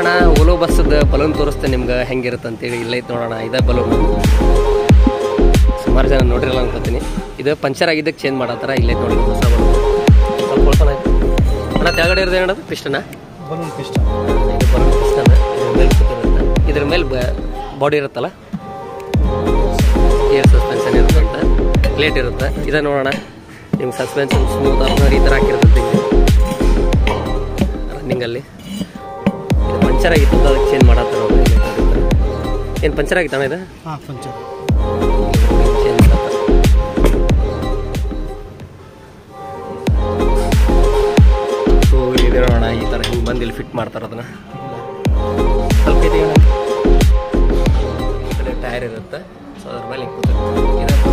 ಅಣ್ಣ ಓಲೋ ಬಸ್ಸದ ಬಲೂನ್ ತೋರಿಸ್ತೇನೆ ನಿಮ್ಗೆ ಹೆಂಗಿರುತ್ತೆ ಅಂತೇಳಿ. ಇಲ್ಲೈತೆ ನೋಡೋಣ ಇದೆ ಬಲೂನ್. ಸುಮಾರು ಜನ ನೋಡಿರಲ್ಲ ಅನ್ಕೋತೀನಿ. ಇದು ಪಂಚರ್ ಆಗಿದ್ದಕ್ಕೆ ಚೇಂಜ್ ಮಾಡತ್ತಾರ ಇಲ್ಲೇ ನೋಡಿ ಹೊಸ ಬಲೂನ್. ಅಣ್ಣ ಕೆಳಗಡೆ ಇರೋದು ಏನದು? ಪಿಸ್ಟನ ಬಲೂನ್ ಪಿಸ್ಟನ್ ಇದು ಬಲೂನ್ ಪಿಸ್ಟನ್ ಇದ್ರ ಮೇಲೆ ಕೂತಿರುತ್ತೆ. ಇದ್ರ ಮೇಲೆ ಬಾಡಿ ಇರುತ್ತಲ್ಲ? ಏರ್ ಸಸ್ಪೆನ್ಷನ್ ಇರುತ್ತೆ ಲೇಟ್ ಇರುತ್ತೆ. ಇದೆ ನೋಡೋಣ. ನಿಮ್ಗೆ ಸಸ್ಪೆನ್ಷನ್ ಸ್ಮೂತ್ ಆಗ್ತದೆ ಈ ಥರ ಹಾಕಿರ್ತೈತಿ ರನ್ನಿಂಗಲ್ಲಿ ಪಂಚರ್ ಆಗಿತ್ತು ಅದಕ್ಕೆ ಚೇಂಜ್ ಮಾಡತ್ತಾರ ಏನು ಪಂಚರ್ ಆಗಿತ್ತಣ್ಣ ಇದು? ಹಾಂ ಪಂಚರ್. ಚೇಂಜ್ ಮಾಡತ್ತಾರ ಸೊ ಇಲ್ಲಿ ಈ ಥರ ಹಿಂಗೆ ಬಂದು ಇಲ್ಲಿ ಫಿಟ್ ಮಾಡ್ತಾರೆ ಅದನ್ನ? ಸ್ವಲ್ಪ ಅಣ್ಣ. ಕಡೆ ಟೈರ್ ಇರುತ್ತೆ. ಸೊ ಅದ್ರ ಮೇಲೆ ಕೂತಾರೆ